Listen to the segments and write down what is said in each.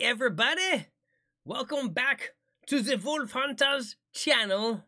Everybody! Welcome back to the Wolf HunterZ channel.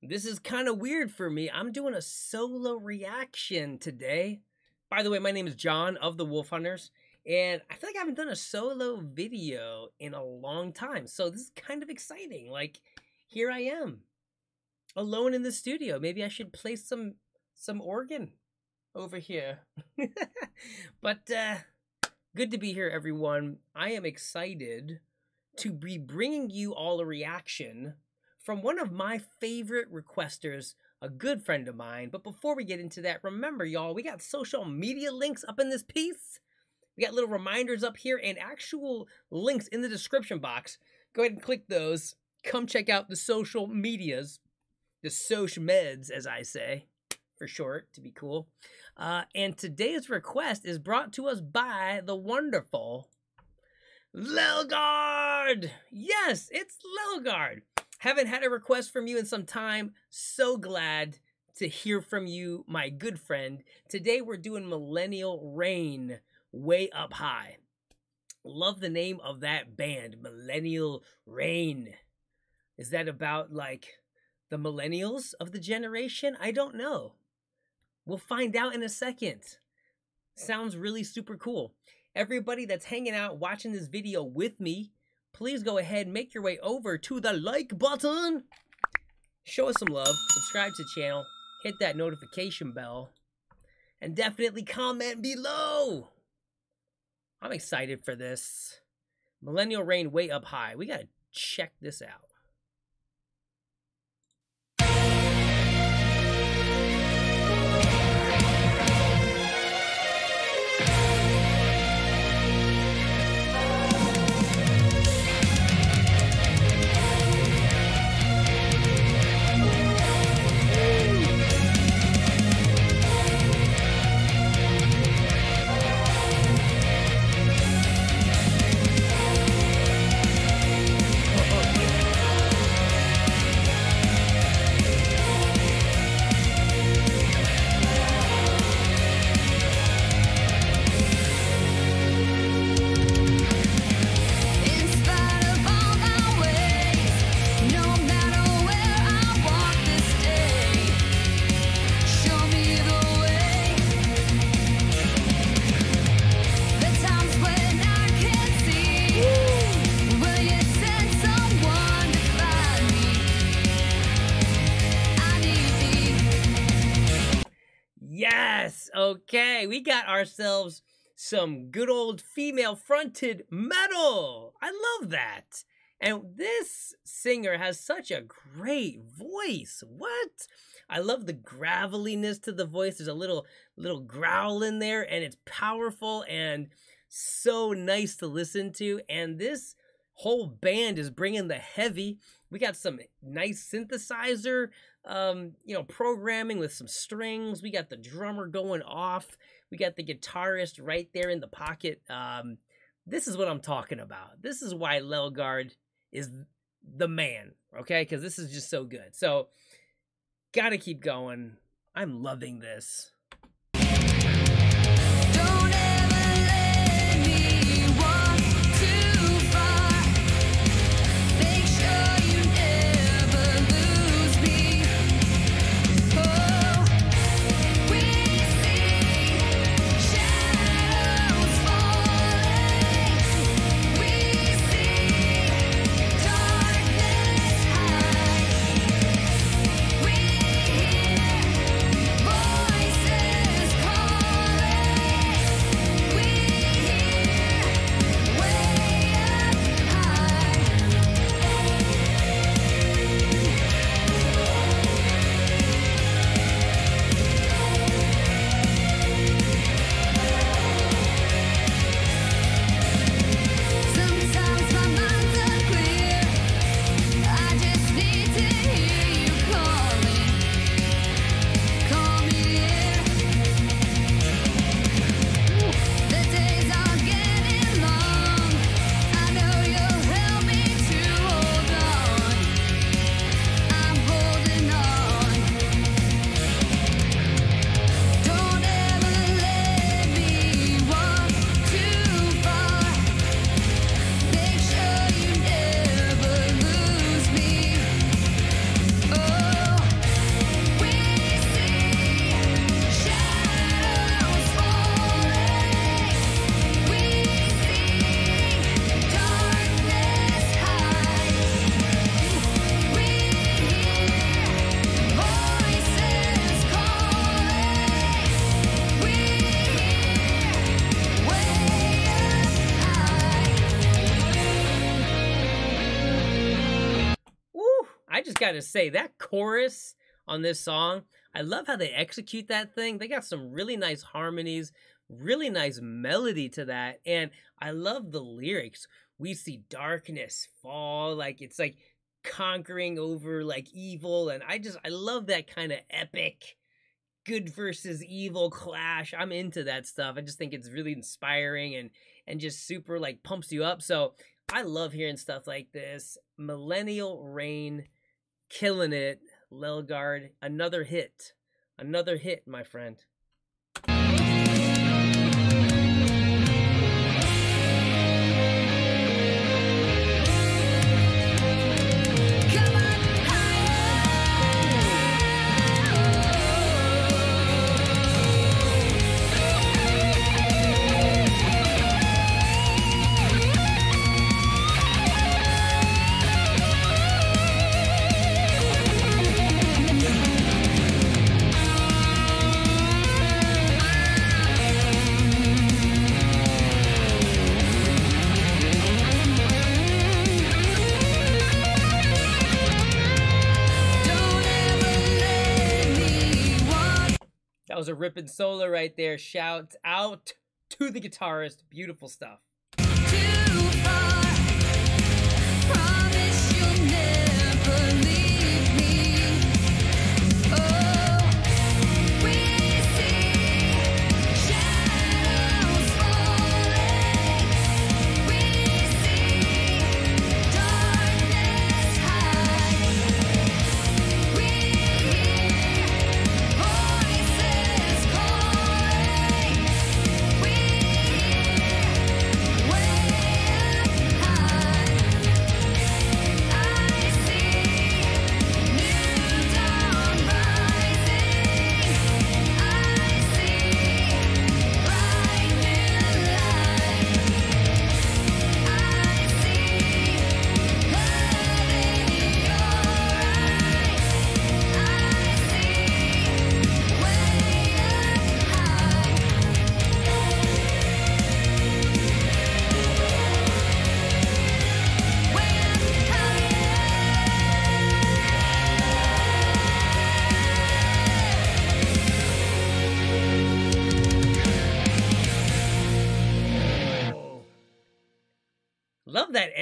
This is kind of weird for me. I'm doing a solo reaction today. By the way, my name is Jon of the Wolf HunterZ, and I feel like I haven't done a solo video in a long time. So this is kind of exciting. Like, here I am, alone in the studio. Maybe I should play some some organ over here. but uh Good to be here, everyone. I am excited to be bringing you all a reaction from one of my favorite requesters, a good friend of mine. But before we get into that, remember, y'all, we got social media links up in this piece. We got little reminders up here and actual links in the description box. Go ahead and click those. Come check out the social medias, the social meds, as I say for short, to be cool. Uh, and today's request is brought to us by the wonderful Lelgard. Yes, it's Lelgard. Haven't had a request from you in some time. So glad to hear from you, my good friend. Today we're doing Millennial Reign Way Up High. Love the name of that band, Millennial Reign. Is that about like the millennials of the generation? I don't know. We'll find out in a second. Sounds really super cool. Everybody that's hanging out watching this video with me, please go ahead and make your way over to the like button. Show us some love, subscribe to the channel, hit that notification bell, and definitely comment below. I'm excited for this. Millennial Reign way up high. We gotta check this out. Yes. Okay. We got ourselves some good old female fronted metal. I love that. And this singer has such a great voice. What? I love the graveliness to the voice. There's a little little growl in there and it's powerful and so nice to listen to. And this whole band is bringing the heavy. We got some nice synthesizer um, you know, programming with some strings. We got the drummer going off. We got the guitarist right there in the pocket. Um, this is what I'm talking about. This is why Lelgard is the man, okay? Because this is just so good. So, gotta keep going. I'm loving this. Just got to say, that chorus on this song, I love how they execute that thing. They got some really nice harmonies, really nice melody to that. And I love the lyrics. We see darkness fall, like it's like conquering over like evil. And I just, I love that kind of epic good versus evil clash. I'm into that stuff. I just think it's really inspiring and and just super like pumps you up. So I love hearing stuff like this. Millennial Reign killing it. Lelgard, another hit. Another hit, my friend. Ripping solo right there. Shout out to the guitarist. Beautiful stuff.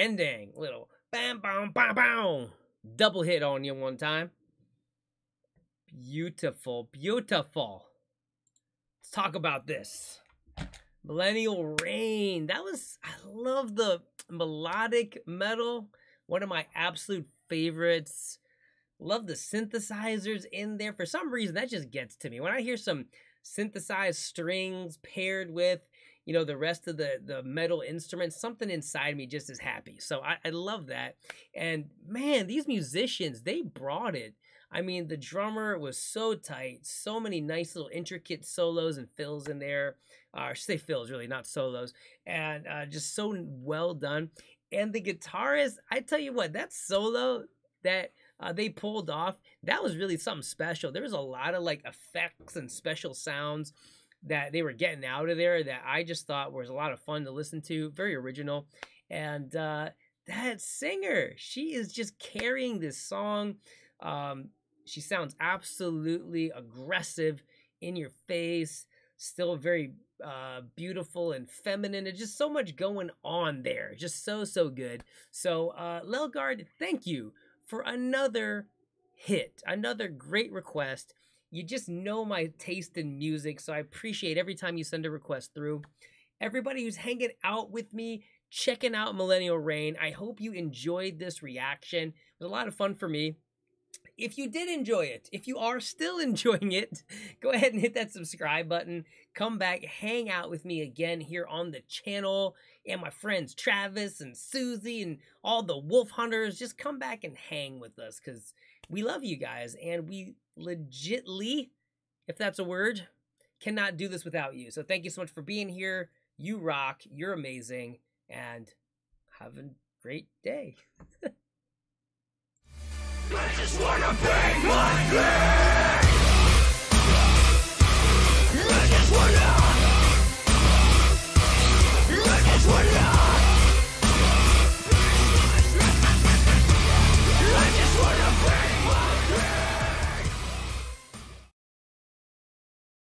Ending. Little bam, bam, bam, bam. Double hit on you one time. Beautiful, beautiful. Let's talk about this. Millennial Reign. That was, I love the melodic metal. One of my absolute favorites. Love the synthesizers in there. For some reason, that just gets to me. When I hear some synthesized strings paired with you know the rest of the the metal instruments something inside me just is happy. So I, I love that. And man these musicians they brought it. I mean the drummer was so tight so many nice little intricate solos and fills in there. Uh, i should say fills really not solos. And uh, just so well done. And the guitarist i tell you what that solo that uh, they pulled off that was really something special. There was a lot of like effects and special sounds that they were getting out of there that I just thought was a lot of fun to listen to, very original. And uh, that singer, she is just carrying this song. Um, she sounds absolutely aggressive in your face, still very uh, beautiful and feminine. There's just so much going on there. Just so, so good. So, uh, Lelgard, thank you for another hit, another great request. You just know my taste in music, so I appreciate every time you send a request through. Everybody who's hanging out with me, checking out Millennial Reign, I hope you enjoyed this reaction. It was a lot of fun for me. If you did enjoy it, if you are still enjoying it, go ahead and hit that subscribe button. Come back, hang out with me again here on the channel. And my friends Travis and Suzi and all the wolf hunters, just come back and hang with us because we love you guys and we legitly, if that's a word, cannot do this without you. So thank you so much for being here. You rock. You're amazing. And have a great day.